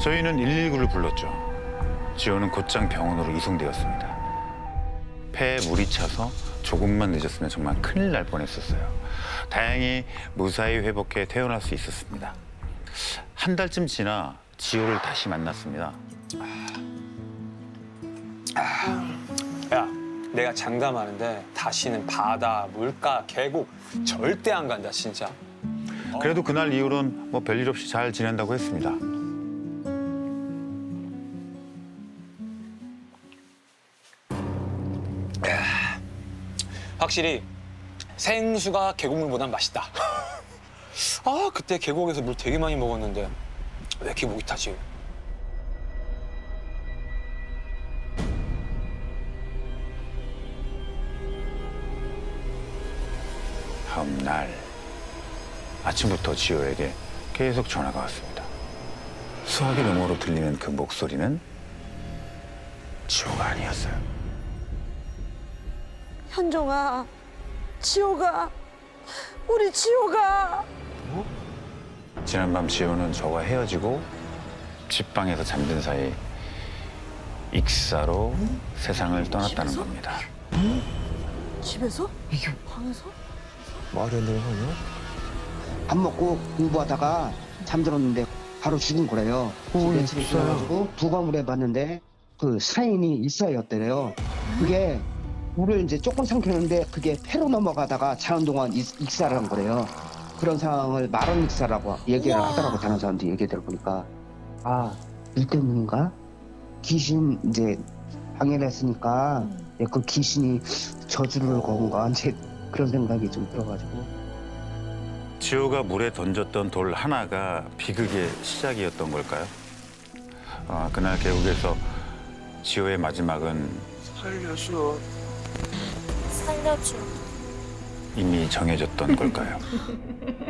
저희는 119를 불렀죠. 지호는 곧장 병원으로 이송되었습니다. 폐에 물이 차서 조금만 늦었으면 정말 큰일 날 뻔했었어요. 다행히 무사히 회복해 태어날 수 있었습니다. 한 달쯤 지나 지호를 다시 만났습니다. 야, 내가 장담하는데 다시는 바다, 물가, 계곡 절대 안 간다, 진짜. 그래도 그날 이후로는 뭐 별일 없이 잘 지낸다고 했습니다. 확실히 생수가 계곡물보단 맛있다. 아, 그때 계곡에서 물 되게 많이 먹었는데 왜 이렇게 목이 타지? 다음 날 아침부터 지호에게 계속 전화가 왔습니다. 수화기 너머로 들리는 그 목소리는 지호가 아니었어요. 현종아, 지호가, 우리 지호가. 지난밤 지호는 저와 헤어지고 집방에서 잠든 사이 익사로 세상을 떠났다는 집에서? 겁니다. 집에서? 이게 방에서? 말이 안 되는 거 아니야? 밥 먹고 공부하다가 잠들었는데 바로 죽은 거래요. 며칠이 지나가지고 부검을 해봤는데 그 사인이 일사였대요. 그게 물을 이제 조금 삼켰는데 그게 폐로 넘어가다가 자는 동안 익- 익사를 한 거래요. 그런 상황을 말원 익사라고 얘기를 우와. 하더라고 다른 사람들 얘기 들어보니까 아물 때문인가? 귀신 이제 방해를 했으니까 그 귀신이 저주를 건가 이제 그런 생각이 좀 들어가지고 지호가 물에 던졌던 돌 하나가 비극의 시작이었던 걸까요? 아, 그날 계곡에서 지호의 마지막은 살려줘. 살려줘. 이미 정해졌던 걸까요?